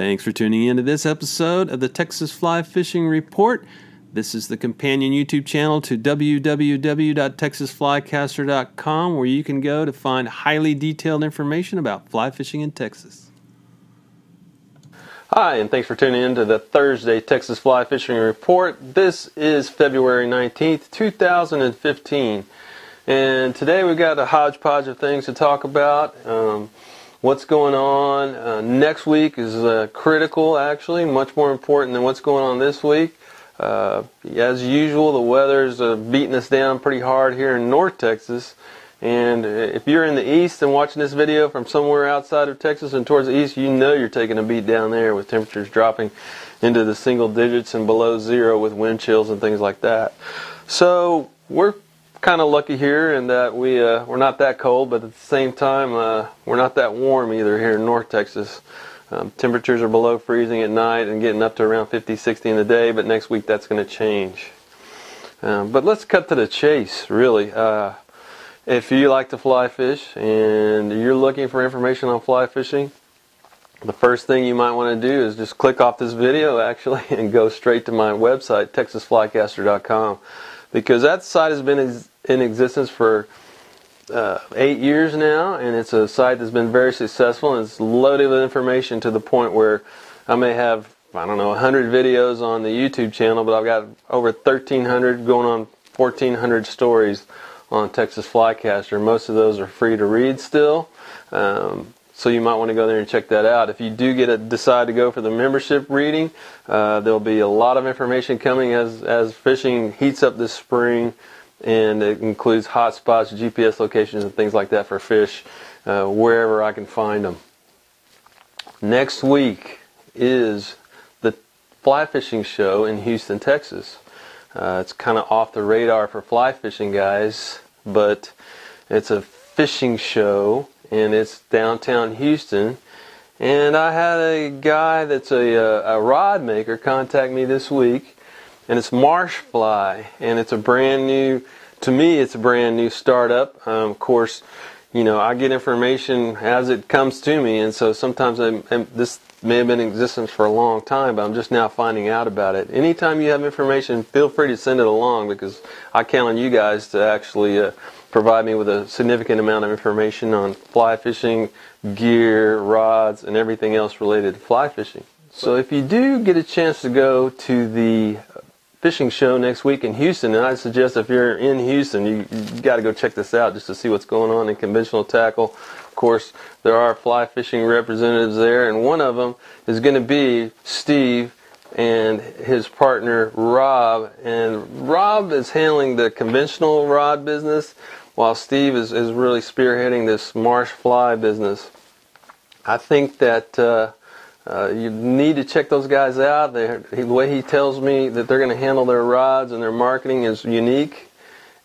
Thanks for tuning in to this episode of the Texas Fly Fishing Report. This is the companion YouTube channel to www.texasflycaster.com where you can go to find highly detailed information about fly fishing in Texas. Hi, and thanks for tuning in to the Thursday Texas Fly Fishing Report. This is February 19th, 2015. And today we've got a hodgepodge of things to talk about. Um, what's going on uh, next week is uh, critical, actually, much more important than what's going on this week. Uh, as usual, the weather's uh, beating us down pretty hard here in North Texas. And if you're in the east and watching this video from somewhere outside of Texas and towards the east, you know you're taking a beat down there with temperatures dropping into the single digits and below zero with wind chills and things like that. So we're kind of lucky here in that we uh, we're not that cold, but at the same time uh, we're not that warm either here in North Texas. Um, temperatures are below freezing at night and getting up to around 50, 60 in the day, but next week that's going to change. Um, but let's cut to the chase, really. Uh, if you like to fly fish and you're looking for information on fly fishing, the first thing you might want to do is just click off this video actually and go straight to my website, texasflycaster.com, because that site has been in existence for uh, eight years now, and it's a site that's been very successful and it's loaded with information to the point where I may have I don't know 100 videos on the YouTube channel, but I've got over 1,300 going on 1,400 stories on Texas Flycaster. Most of those are free to read still. Um, so you might want to go there and check that out. If you do get a, decide to go for the membership reading, uh, there'll be a lot of information coming as as fishing heats up this spring and it includes hot spots, GPS locations, and things like that for fish uh, wherever I can find them. Next week is the fly fishing show in Houston, Texas. Uh, it's kind of off the radar for fly fishing guys, but it's a fishing show and it's downtown Houston. And I had a guy that's a, a, a rod maker contact me this week and it's Marshfly, and it's a brand new. To me, it's a brand new startup. Um, of course, you know I get information as it comes to me, and so sometimes I, this may have been in existence for a long time, but I'm just now finding out about it. Anytime you have information, feel free to send it along because I count on you guys to actually uh, provide me with a significant amount of information on fly fishing, gear, rods, and everything else related to fly fishing. So if you do get a chance to go to the fishing show next week in Houston, and I suggest if you're in Houston, you, you got to go check this out just to see what's going on in conventional tackle. Of course, there are fly fishing representatives there, and one of them is going to be Steve and his partner Rob. And Rob is handling the conventional rod business, while Steve is, is really spearheading this marsh fly business. I think that. Uh, uh, you need to check those guys out. the way he tells me that they're going to handle their rods and their marketing is unique,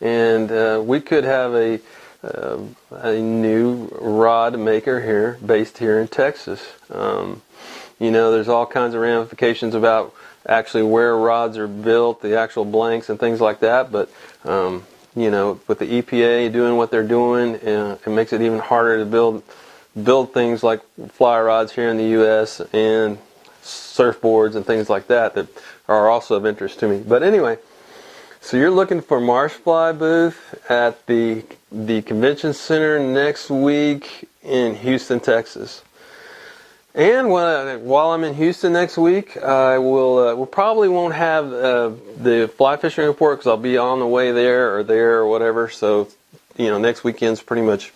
and uh, we could have a uh, a new rod maker here, based here in Texas. Um, you know, there's all kinds of ramifications about actually where rods are built, the actual blanks and things like that. But um, you know, with the EPA doing what they're doing, uh, it makes it even harder to build build things like fly rods here in the U.S. and surfboards and things like that that are also of interest to me. But anyway, so you're looking for Marshfly booth at the the convention center next week in Houston, Texas. And when, while I'm in Houston next week, I will uh, we probably won't have uh, the fly fishing report because I'll be on the way there or there or whatever. So you know, next weekend's pretty much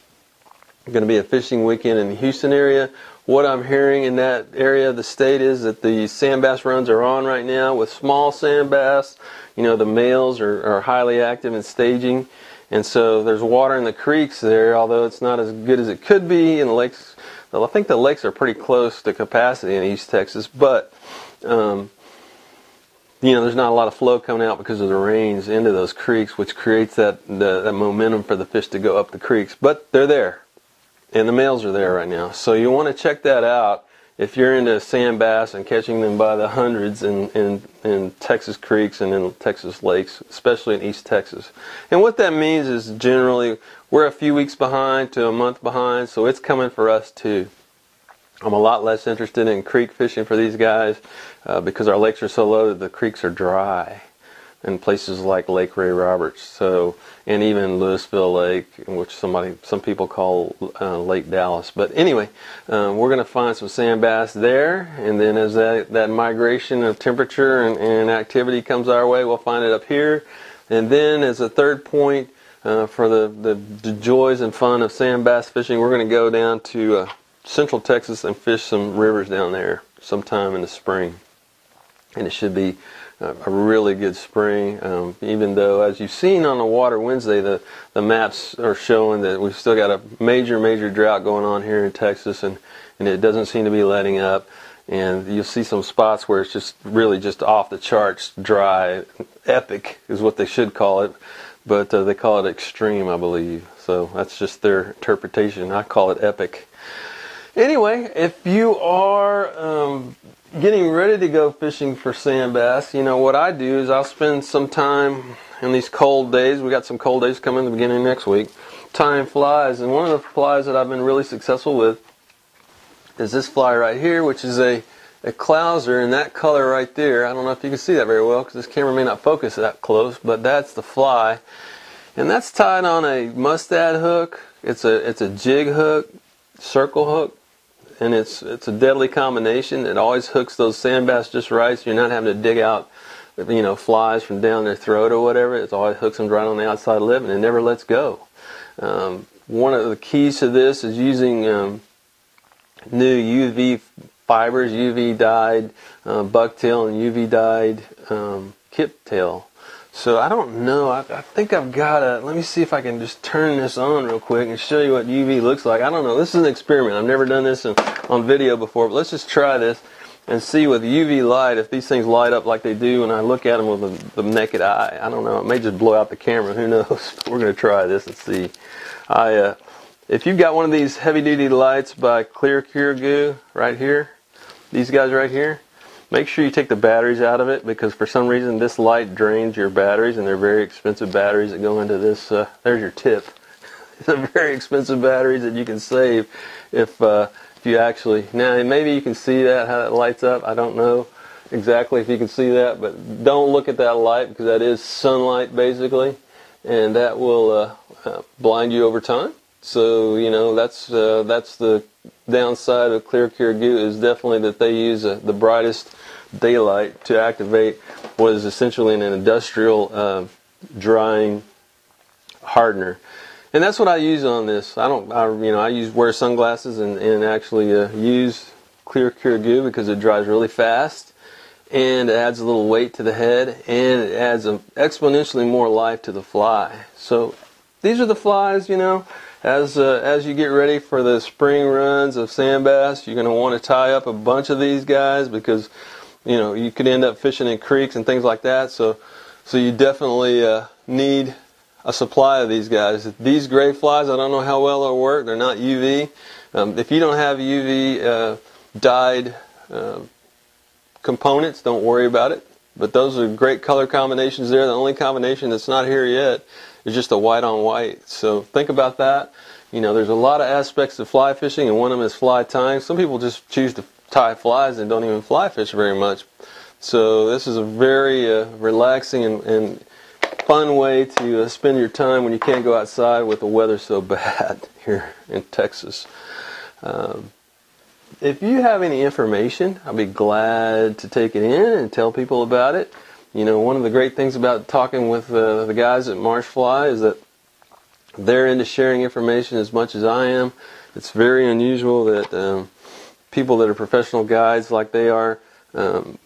going to be a fishing weekend in the Houston area. What I'm hearing in that area of the state is that the sand bass runs are on right now with small sand bass. You know, the males are, are highly active in staging. And so there's water in the creeks there, although it's not as good as it could be in the lakes. Well, I think the lakes are pretty close to capacity in East Texas, but um, you know, there's not a lot of flow coming out because of the rains into those creeks, which creates that the, that momentum for the fish to go up the creeks. But they're there and the males are there right now. So you want to check that out if you're into sand bass and catching them by the hundreds in, in, in Texas creeks and in Texas lakes, especially in East Texas. And what that means is generally we're a few weeks behind to a month behind, so it's coming for us too. I'm a lot less interested in creek fishing for these guys uh, because our lakes are so low that the creeks are dry in places like Lake Ray Roberts. So, and even Lewisville Lake, which somebody, some people call uh, Lake Dallas. But anyway, um, we're going to find some sand bass there, and then as that, that migration of temperature and, and activity comes our way, we'll find it up here. And then as a third point uh, for the, the, the, joys and fun of sand bass fishing, we're going to go down to uh, Central Texas and fish some rivers down there sometime in the spring. And it should be a really good spring. Um, even though, as you've seen on the Water Wednesday, the, the maps are showing that we've still got a major, major drought going on here in Texas, and, and it doesn't seem to be letting up. And you'll see some spots where it's just really just off the charts, dry, epic is what they should call it, but uh, they call it extreme, I believe. So that's just their interpretation. I call it epic. Anyway, if you are um, getting ready to go fishing for sand bass, you know, what I do is I'll spend some time in these cold days. We got some cold days coming in the beginning of next week. Tying flies, and one of the flies that I've been really successful with is this fly right here, which is a a clouser in that color right there. I don't know if you can see that very well because this camera may not focus that close, but that's the fly. And that's tied on a mustad hook. It's a it's a jig hook, circle hook, and it's it's a deadly combination. It always hooks those sand bass just right, so you're not having to dig out, you know, flies from down their throat or whatever. It always hooks them right on the outside lip, and it never lets go. Um, one of the keys to this is using um, new UV fibers, UV dyed uh, bucktail and UV dyed um, kiptail so I don't know. I, I, think I've got a. Let me see if I can just turn this on real quick and show you what UV looks like. I don't know. This is an experiment. I've never done this in, on video before, but let's just try this and see with UV light if these things light up like they do when I look at them with the, the naked eye. I don't know. It may just blow out the camera. Who knows? We're going to try this and see. I, uh, if you've got one of these heavy-duty lights by Clear Cure Goo right here, these guys right here, Make sure you take the batteries out of it because for some reason this light drains your batteries and they're very expensive batteries that go into this. Uh, there's your tip. They're very expensive batteries that you can save if uh, if you actually now maybe you can see that how that lights up. I don't know exactly if you can see that, but don't look at that light because that is sunlight basically, and that will uh, uh blind you over time. So you know that's uh, that's the downside of Clear Cure Goo is definitely that they use uh, the brightest daylight to activate what is essentially an industrial uh, drying hardener. And that's what I use on this. I don't, I, you know, I use wear sunglasses and, and actually uh, use Clear Cure Goo because it dries really fast and it adds a little weight to the head and it adds a, exponentially more life to the fly. So these are the flies, you know. As uh, as you get ready for the spring runs of sand bass, you're going to want to tie up a bunch of these guys because you know you could end up fishing in creeks and things like that. So so you definitely uh, need a supply of these guys. These gray flies, I don't know how well they'll work. They're not UV. Um, if you don't have UV uh, dyed uh, components, don't worry about it. But those are great color combinations there. The only combination that's not here yet is just a white on white. So think about that. You know, there's a lot of aspects to fly fishing, and one of them is fly tying. Some people just choose to tie flies and don't even fly fish very much. So this is a very uh, relaxing and, and, fun way to uh, spend your time when you can't go outside with the weather so bad here in Texas. Um, if you have any information, I'll be glad to take it in and tell people about it. You know, one of the great things about talking with uh, the guys at Marsh Fly is that they're into sharing information as much as I am. It's very unusual that um, people that are professional guides like they are, um,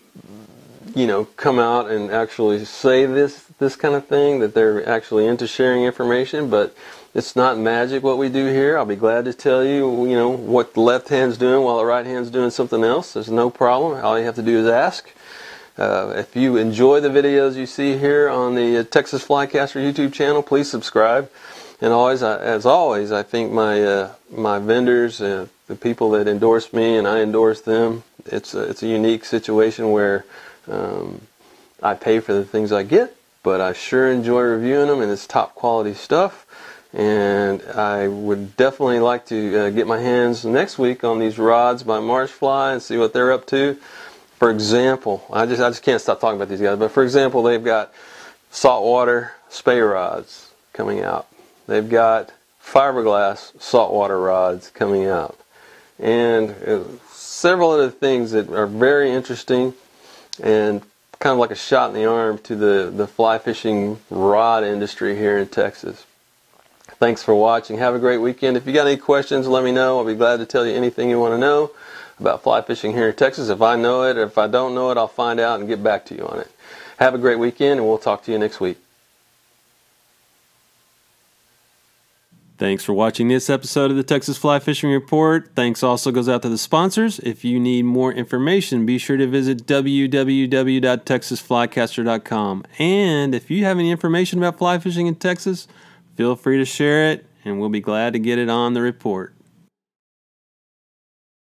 you know, come out and actually say this this kind of thing that they're actually into sharing information, but it's not magic what we do here. I'll be glad to tell you, you know, what the left hand's doing while the right hand's doing something else. There's no problem. All you have to do is ask. Uh, if you enjoy the videos you see here on the uh, Texas Flycaster YouTube channel, please subscribe. And always, as always, I think my uh, my vendors, uh, the people that endorse me, and I endorse them. It's a, it's a unique situation where um, I pay for the things I get, but I sure enjoy reviewing them, and it's top quality stuff. And I would definitely like to uh, get my hands next week on these rods by Marshfly and see what they're up to. For example, I just I just can't stop talking about these guys. But for example, they've got saltwater spey rods coming out. They've got fiberglass saltwater rods coming out, and uh, several other things that are very interesting and kind of like a shot in the arm to the, the fly fishing rod industry here in Texas. Thanks for watching. Have a great weekend. If you got any questions, let me know. I'll be glad to tell you anything you want to know about fly fishing here in Texas. If I know it or if I don't know it, I'll find out and get back to you on it. Have a great weekend, and we'll talk to you next week. Thanks for watching this episode of the Texas Fly Fishing Report. Thanks also goes out to the sponsors. If you need more information, be sure to visit www.texasflycaster.com. And if you have any information about fly fishing in Texas, feel free to share it, and we'll be glad to get it on the report.